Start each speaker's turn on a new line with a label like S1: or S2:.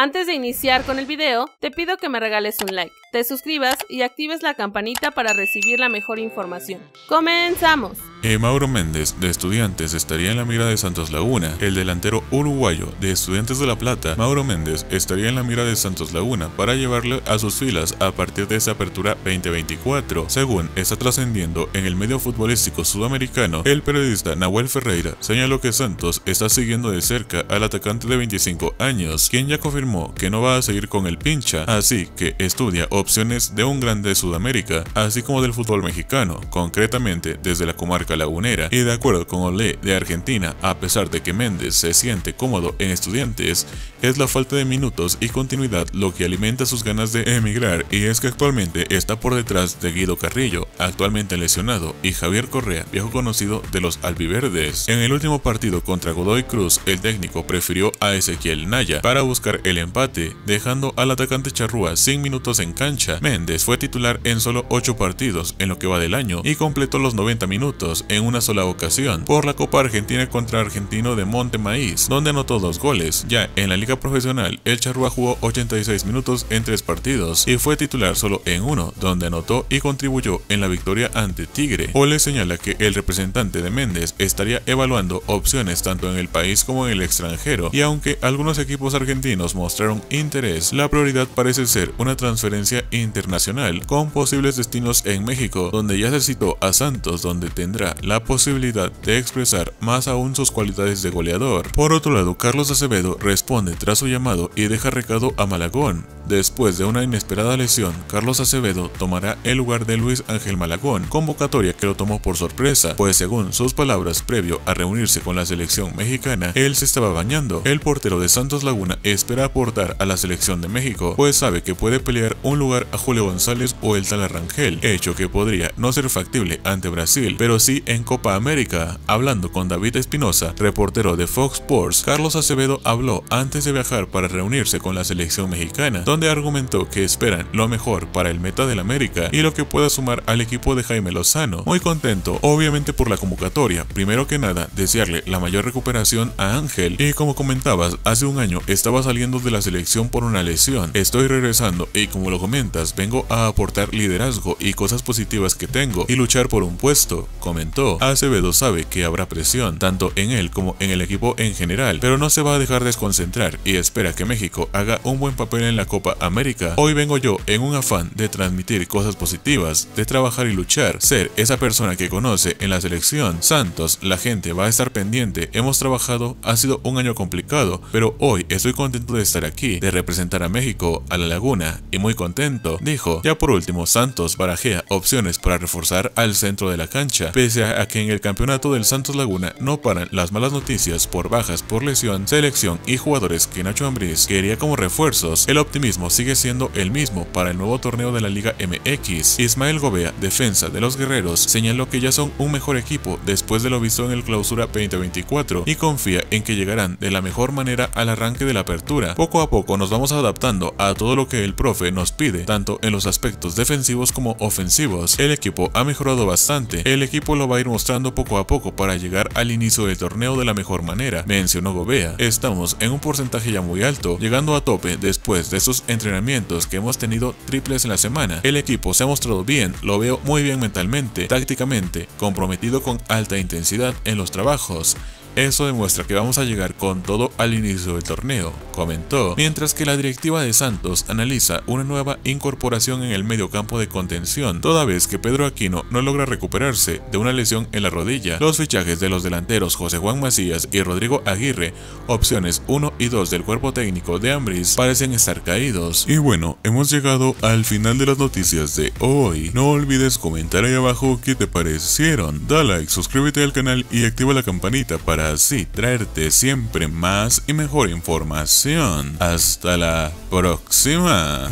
S1: Antes de iniciar con el video, te pido que me regales un like, te suscribas y actives la campanita para recibir la mejor información. ¡Comenzamos!
S2: Eh, Mauro Méndez, de Estudiantes, estaría en la mira de Santos Laguna. El delantero uruguayo de Estudiantes de La Plata, Mauro Méndez, estaría en la mira de Santos Laguna para llevarle a sus filas a partir de esa apertura 2024. Según está trascendiendo en el medio futbolístico sudamericano, el periodista Nahuel Ferreira señaló que Santos está siguiendo de cerca al atacante de 25 años, quien ya confirmó que no va a seguir con el pincha, así que estudia opciones de un grande de Sudamérica, así como del fútbol mexicano, concretamente desde la comarca lagunera y de acuerdo con Olé de Argentina, a pesar de que Méndez se siente cómodo en estudiantes, es la falta de minutos y continuidad lo que alimenta sus ganas de emigrar y es que actualmente está por detrás de Guido Carrillo, actualmente lesionado, y Javier Correa, viejo conocido de los albiverdes. En el último partido contra Godoy Cruz, el técnico prefirió a Ezequiel Naya para buscar el empate, dejando al atacante Charrúa sin minutos en cancha. Méndez fue titular en solo 8 partidos en lo que va del año y completó los 90 minutos en una sola ocasión por la Copa Argentina contra Argentino de Monte Maíz, donde anotó dos goles. Ya en la liga profesional, el Charrúa jugó 86 minutos en tres partidos y fue titular solo en uno, donde anotó y contribuyó en la victoria ante Tigre. Ole señala que el representante de Méndez estaría evaluando opciones tanto en el país como en el extranjero, y aunque algunos equipos argentinos mostraron interés, la prioridad parece ser una transferencia internacional con posibles destinos en México, donde ya se citó a Santos, donde tendrá la posibilidad de expresar más aún sus cualidades de goleador. Por otro lado, Carlos Acevedo responde tras su llamado y deja recado a Malagón. Después de una inesperada lesión, Carlos Acevedo tomará el lugar de Luis Ángel Malagón, convocatoria que lo tomó por sorpresa, pues según sus palabras previo a reunirse con la selección mexicana, él se estaba bañando. El portero de Santos Laguna espera aportar a la selección de México, pues sabe que puede pelear un lugar a Julio González o el tal Rangel, hecho que podría no ser factible ante Brasil, pero sí en Copa América. Hablando con David Espinosa, reportero de Fox Sports, Carlos Acevedo habló antes de viajar para reunirse con la selección mexicana, donde argumentó que esperan lo mejor para el meta del América y lo que pueda sumar al equipo de Jaime Lozano. Muy contento, obviamente por la convocatoria. Primero que nada, desearle la mayor recuperación a Ángel. Y como comentabas, hace un año estaba saliendo de la selección por una lesión. Estoy regresando y como lo comentas, vengo a aportar liderazgo y cosas positivas que tengo y luchar por un puesto, comentó. Acevedo sabe que habrá presión, tanto en él como en el equipo en general, pero no se va a dejar desconcentrar y espera que México haga un buen papel en la Copa América. Hoy vengo yo en un afán de transmitir cosas positivas, de trabajar y luchar, ser esa persona que conoce en la selección. Santos, la gente va a estar pendiente, hemos trabajado, ha sido un año complicado, pero hoy estoy contento de estar aquí, de representar a México, a la Laguna, y muy contento, dijo. Ya por último, Santos barajea opciones para reforzar al centro de la cancha, pese a que en el campeonato del Santos Laguna no paran las malas noticias por bajas por lesión, selección y jugadores que Nacho Ambriz quería como refuerzos, el optimismo sigue siendo el mismo para el nuevo torneo de la Liga MX. Ismael Gobea, defensa de los guerreros, señaló que ya son un mejor equipo después de lo visto en el clausura 2024 y confía en que llegarán de la mejor manera al arranque de la apertura. Poco a poco nos vamos adaptando a todo lo que el profe nos pide, tanto en los aspectos defensivos como ofensivos. El equipo ha mejorado bastante, el equipo lo va ir mostrando poco a poco para llegar al inicio del torneo de la mejor manera, mencionó Gobea. Estamos en un porcentaje ya muy alto, llegando a tope después de estos entrenamientos que hemos tenido triples en la semana. El equipo se ha mostrado bien, lo veo muy bien mentalmente, tácticamente, comprometido con alta intensidad en los trabajos. Eso demuestra que vamos a llegar con todo al inicio del torneo, comentó, mientras que la directiva de Santos analiza una nueva incorporación en el medio campo de contención, toda vez que Pedro Aquino no logra recuperarse de una lesión en la rodilla. Los fichajes de los delanteros José Juan Macías y Rodrigo Aguirre, opciones 1 y 2 del cuerpo técnico de Ambris, parecen estar caídos. Y bueno, hemos llegado al final de las noticias de hoy. No olvides comentar ahí abajo qué te parecieron. Da like, suscríbete al canal y activa la campanita para así traerte siempre más y mejor información. Hasta la próxima.